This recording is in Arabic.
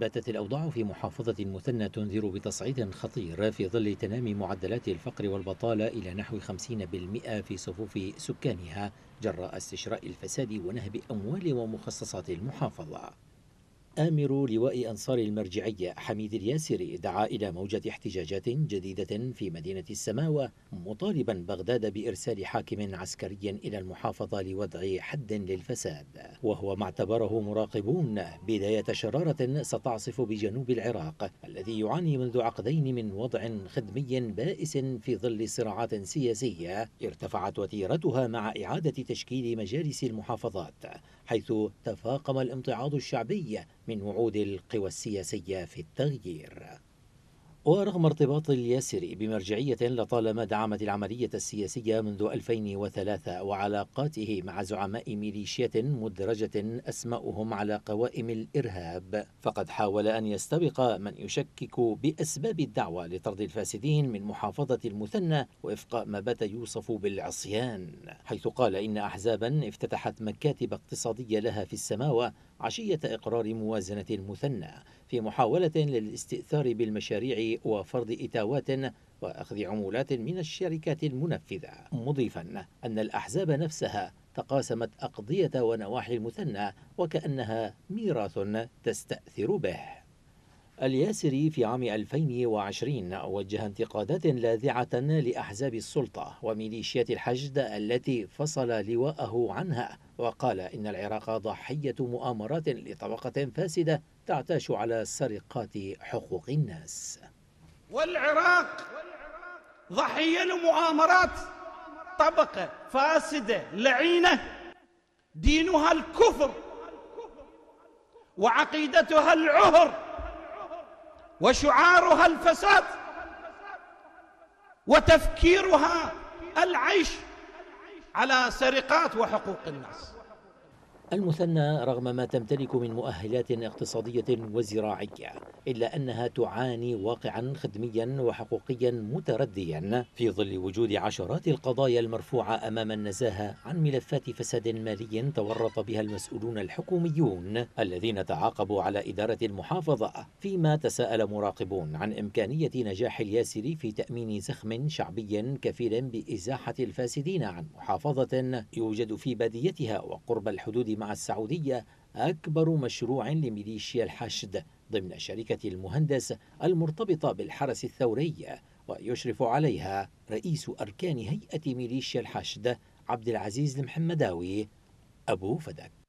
باتت الأوضاع في محافظة المثنى تنذر بتصعيد خطير في ظل تنامي معدلات الفقر والبطالة إلى نحو 50% في صفوف سكانها جراء استشراء الفساد ونهب أموال ومخصصات المحافظة. آمر لواء أنصار المرجعية حميد الياسري دعا إلى موجة احتجاجات جديدة في مدينة السماوة مطالبا بغداد بإرسال حاكم عسكري إلى المحافظة لوضع حد للفساد. وهو ما اعتبره مراقبون بداية شرارة ستعصف بجنوب العراق الذي يعاني منذ عقدين من وضع خدمي بائس في ظل صراعات سياسية ارتفعت وتيرتها مع إعادة تشكيل مجالس المحافظات حيث تفاقم الامتعاض الشعبي من وعود القوى السياسية في التغيير. ورغم ارتباط الياسري بمرجعية لطالما دعمت العملية السياسية منذ 2003 وعلاقاته مع زعماء ميليشيات مدرجة أسماؤهم على قوائم الإرهاب فقد حاول أن يستبق من يشكك بأسباب الدعوة لطرد الفاسدين من محافظة المثنى وفق ما بات يوصف بالعصيان حيث قال إن أحزابا افتتحت مكاتب اقتصادية لها في السماوة عشية إقرار موازنة المثنى في محاولة للاستئثار بالمشاريع وفرض إتاوات وأخذ عمولات من الشركات المنفذة. مضيفا أن الأحزاب نفسها تقاسمت أقضية ونواحي المثنى وكأنها ميراث تستأثر به. الياسري في عام 2020 وجه انتقادات لاذعة لأحزاب السلطة وميليشيات الحشد التي فصل لواءه عنها وقال إن العراق ضحية مؤامرات لطبقة فاسدة تعتاش على سرقات حقوق الناس. والعراق ضحية لمؤامرات طبقة فاسدة لعينة دينها الكفر وعقيدتها العهر. وشعارها الفساد وتفكيرها العيش على سرقات وحقوق الناس. المثنى رغم ما تمتلك من مؤهلات اقتصادية وزراعية إلا أنها تعاني واقعا خدميا وحقوقيا مترديا في ظل وجود عشرات القضايا المرفوعة أمام النزاهة عن ملفات فساد مالي تورط بها المسؤولون الحكوميون الذين تعاقبوا على إدارة المحافظة فيما تساءل مراقبون عن إمكانية نجاح الياسري في تأمين زخم شعبي كفيل بإزاحة الفاسدين عن محافظة يوجد في باديتها وقرب الحدود مع السعودية أكبر مشروع لميليشيا الحشد. ضمن شركة المهندس المرتبطة بالحرس الثوري ويشرف عليها رئيس أركان هيئة ميليشيا الحشد عبد العزيز المحمداوي أبو فدك